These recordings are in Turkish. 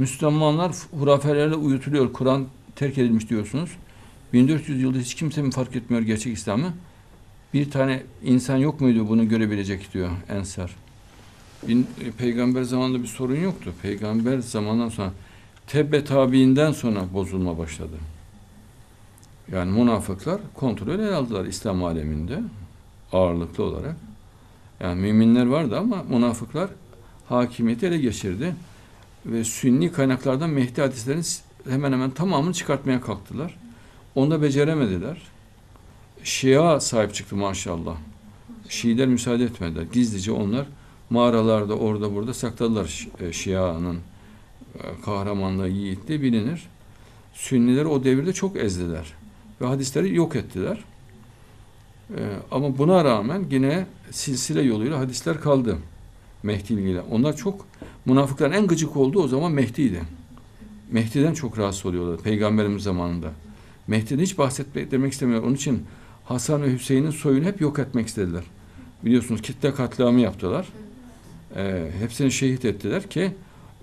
Müslümanlar hurafelerle uyutuluyor. Kur'an terk edilmiş diyorsunuz. 1400 yılda hiç kimse mi fark etmiyor gerçek İslam'ı? Bir tane insan yok muydu bunu görebilecek diyor Ensar. Bin, e, peygamber zamanında bir sorun yoktu. Peygamber zamandan sonra tebbe tabiinden sonra bozulma başladı. Yani münafıklar kontrol ele aldılar İslam aleminde ağırlıklı olarak. Yani müminler vardı ama münafıklar hakimiyeti ele geçirdi. Ve sünni kaynaklardan Mehdi hadislerin hemen hemen tamamını çıkartmaya kalktılar. Onu da beceremediler. Şia sahip çıktı maşallah. Şiiler müsaade etmediler. Gizlice onlar mağaralarda orada burada sakladılar e, Şia'nın e, kahramanlığı, yiğitliği bilinir. Sünniler o devirde çok ezdiler. Ve hadisleri yok ettiler. E, ama buna rağmen yine silsile yoluyla hadisler kaldı. Mehdi ilgili. Onlar çok münafıkların en gıcık olduğu o zaman Mehdi'ydi. Mehdi'den çok rahatsız oluyorlar Peygamberimiz zamanında. Mehdi'den hiç bahsetmek demek istemiyor. Onun için Hasan ve Hüseyin'in soyunu hep yok etmek istediler. Biliyorsunuz kitle katliamı yaptılar. Ee, hepsini şehit ettiler ki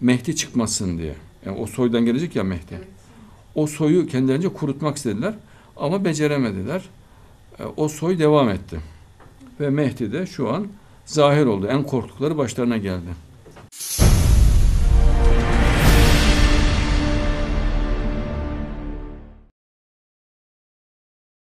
Mehdi çıkmasın diye. Yani o soydan gelecek ya Mehdi. O soyu kendilerince kurutmak istediler ama beceremediler. Ee, o soy devam etti. Ve Mehdi de şu an zahir oldu. En korktukları başlarına geldi.